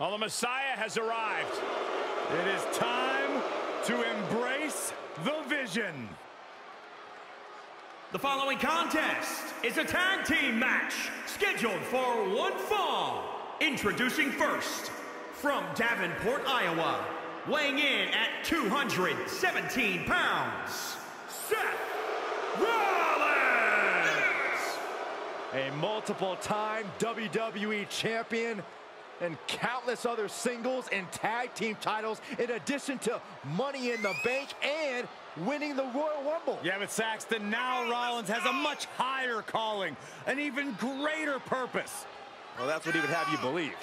Well, the Messiah has arrived. It is time to embrace the vision. The following contest is a tag team match scheduled for one fall. Introducing first, from Davenport, Iowa, weighing in at 217 pounds, Seth Rollins! A multiple-time WWE champion and countless other singles and tag team titles in addition to Money in the Bank and winning the Royal Rumble. Yeah, but Saxton, now Rollins has a much higher calling, an even greater purpose. Well, that's what he would have you believe.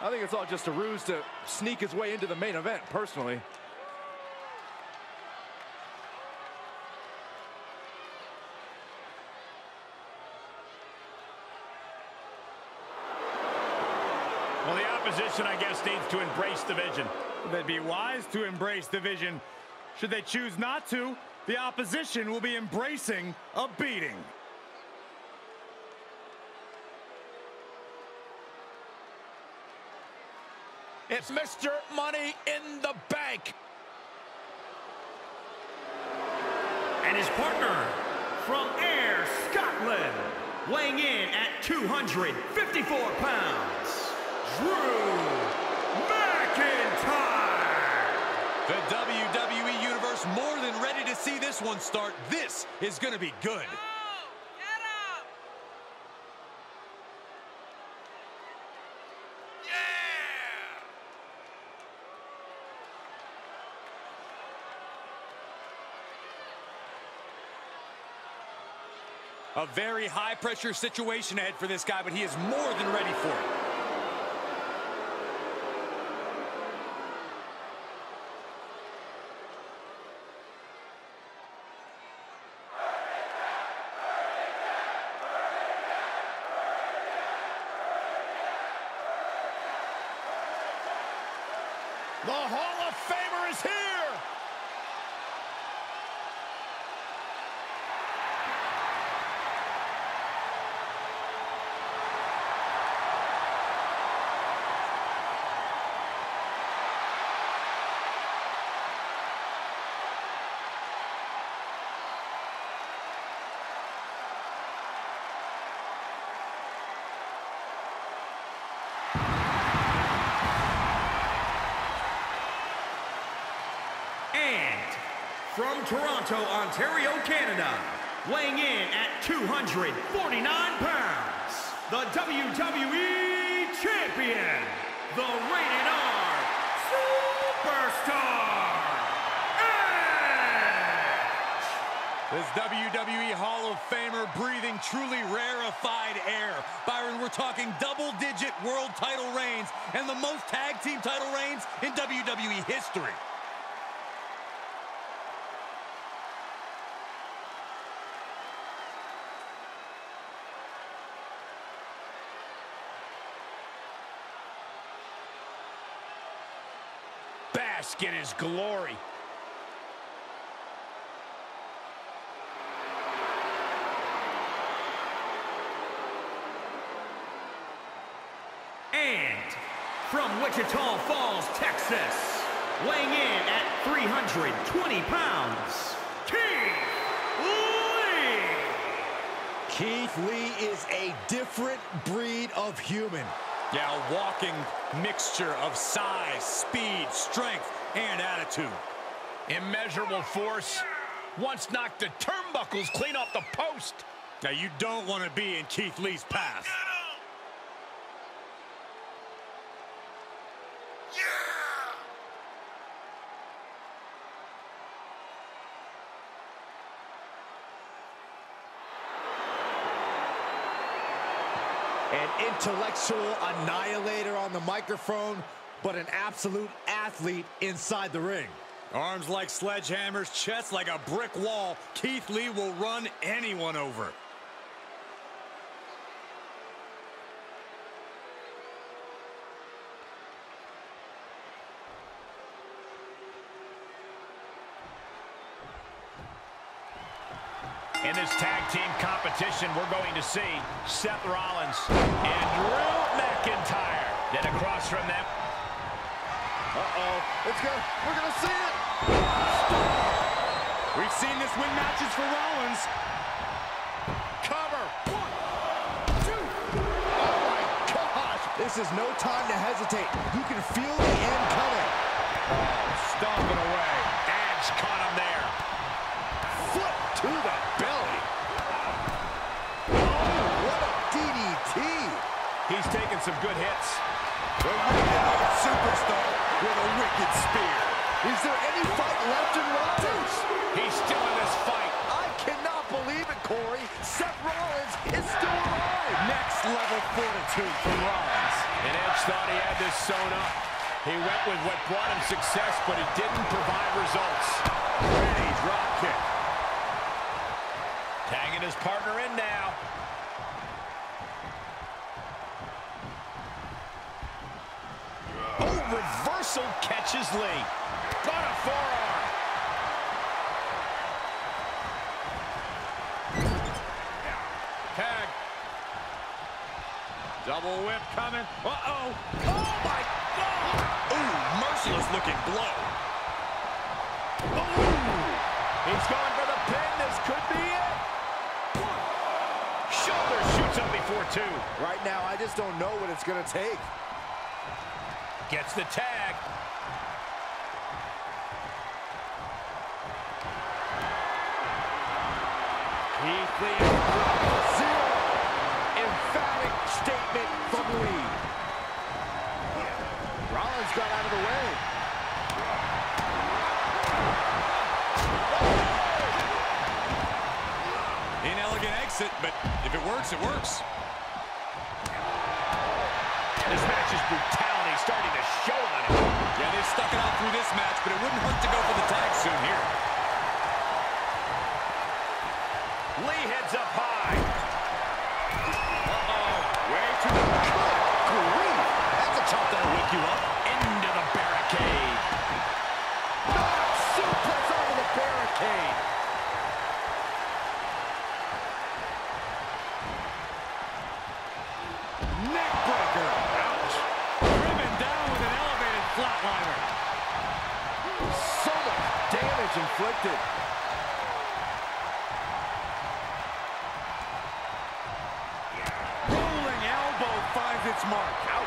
I think it's all just a ruse to sneak his way into the main event, personally. Well, the opposition, I guess, needs to embrace the vision. They'd be wise to embrace the vision. Should they choose not to, the opposition will be embracing a beating. It's Mr. Money in the Bank. And his partner, from Ayr Scotland, weighing in at 254 pounds, Drew McIntyre! The WWE Universe more than ready to see this one start. This is going to be good. A very high-pressure situation ahead for this guy, but he is more than ready for it. The Hall of Famer is here! And from Toronto, Ontario, Canada, weighing in at 249 pounds, the WWE Champion, the Rated R Superstar, Edge! This WWE Hall of Famer breathing truly rarefied air. Byron, we're talking double-digit world title reigns and the most tag team title reigns in WWE history. Bask in his glory. And from Wichita Falls, Texas, weighing in at 320 pounds, Keith Lee! Keith Lee is a different breed of human. Yeah, walking mixture of size, speed, strength, and attitude. Immeasurable force. Once knocked the turnbuckles clean off the post. Now, you don't want to be in Keith Lee's path. An intellectual annihilator on the microphone, but an absolute athlete inside the ring. Arms like sledgehammers, chest like a brick wall. Keith Lee will run anyone over. In this tag team competition, we're going to see Seth Rollins and Drew McIntyre. Then across from them, Uh-oh. It's gonna, we're gonna see it. We've seen this win matches for Rollins. Cover. One, two. Oh my gosh. This is no time to hesitate. You can feel the end coming. Oh, stomping away. Edge caught him there. Foot to the belly. Oh, what a DDT. He's taking some good hits. The wicked superstar with a wicked spear. Is there any fight left in Rollins? He's still in this fight. I cannot believe it, Corey. Seth Rollins is still alive. Next level fortitude from Rollins. And Edge thought he had this sewn up. He went with what brought him success, but he didn't provide results. Ready drop kick. Tagging his partner in now. Oh, reversal catches Lee. Got a forearm. Tag. Double whip coming. Uh-oh. Oh, my God. Ooh, merciless looking blow. He's going for the pin. This could be it. Shoulder shoots up before two. Right now, I just don't know what it's going to take. Gets the tag. Keith Lee zero. Emphatic statement from Lee. Rollins got out of the way. Inelegant exit, but if it works, it works. This match's brutality starting to show on him. Yeah, they've stuck it out through this match, but it wouldn't hurt to go for the tag soon here. Lee heads up high. Oh, Way to the Grief. That's a chop that'll wake you up. Into the barricade. Suplex onto the barricade. neckbreaker. Ouch. Driven down with an elevated flatliner. So much damage inflicted. Rolling elbow finds its mark. Ouch.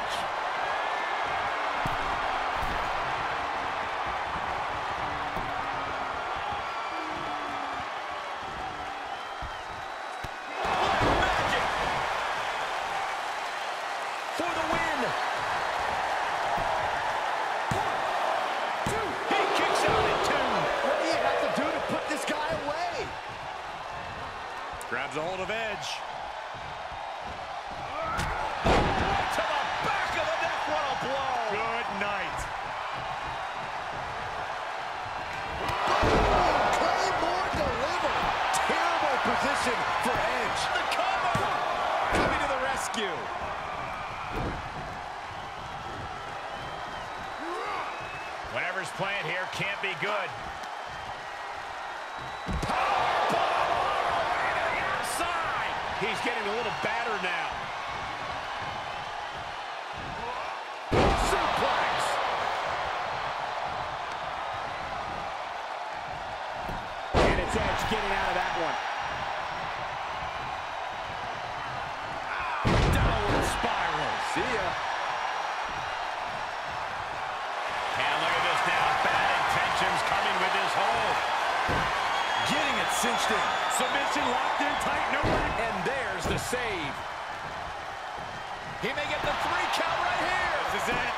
He may get the three count right here. This is it.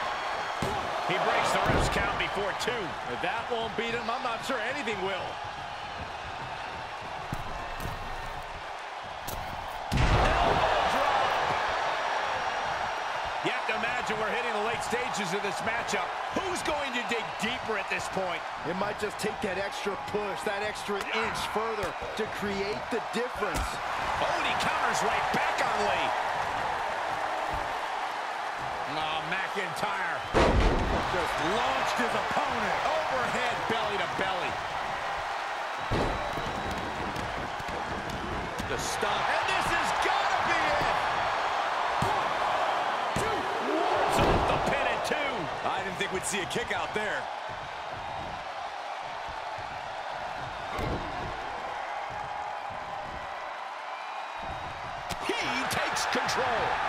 He breaks the ref's count before two. If that won't beat him, I'm not sure anything will. You have to imagine we're hitting the late stages of this matchup. Who's going to dig deeper at this point? It might just take that extra push, that extra inch further to create the difference. Oh, and he counters right back on Lee. Oh, McIntyre Just launched his opponent. overhead belly to belly. The stomp. And this has got to be it. Wards off the pin at two. I didn't think we'd see a kick out there. He takes control.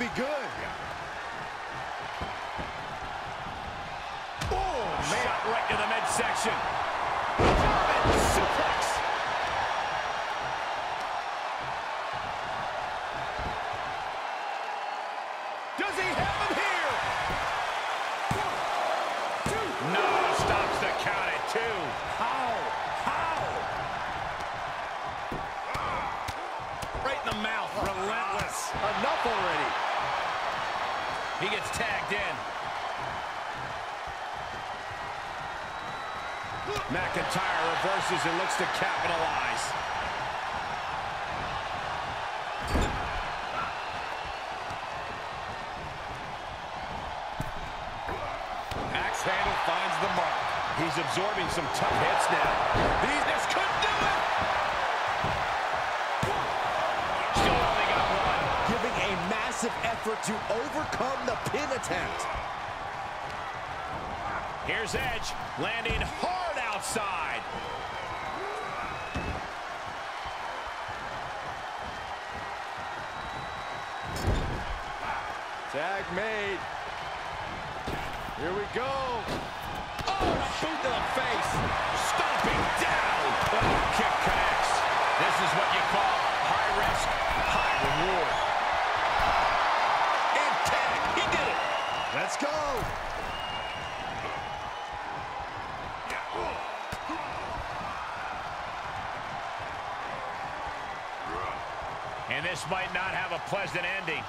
Be good. Oh, man. Shot right to the midsection. German suplex. He gets tagged in. McIntyre reverses and looks to capitalize. Axe handle finds the mark. He's absorbing some tough hits now. This could do it. Massive effort to overcome the pin attempt. Here's Edge landing hard outside. Tag made. Here we go. Oh, and a boot to the face. Stomping down. Oh, kick connects. This is what you call might not have a pleasant ending.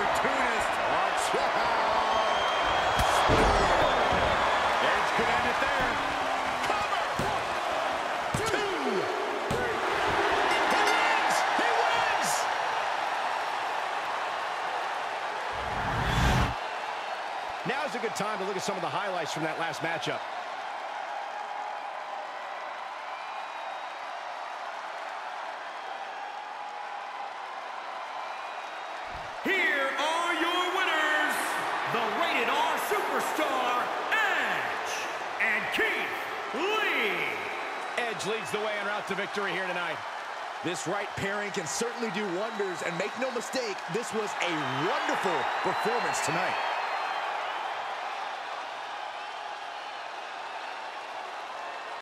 Opportunist. Watch out. Edge could end it there. Now's a good time to look at some of the highlights from that last matchup. Superstar, Edge, and Keith Lee. Edge leads the way en route to victory here tonight. This right pairing can certainly do wonders, and make no mistake, this was a wonderful performance tonight.